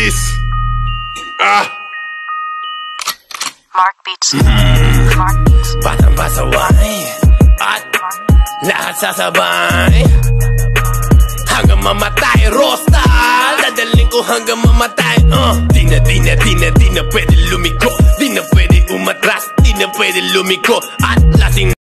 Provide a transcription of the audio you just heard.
this. Ah! Mark Beats. Mm. Mark Beats. Batang-basaway. At lahat sasabay. Hanggang mamatay, Rosta! Dadaling ko hanggang mamatay, uh. Di na, di na, di na, di na pwede lumiko. Di na pwede umatras. Di na pwede lumiko. At lasing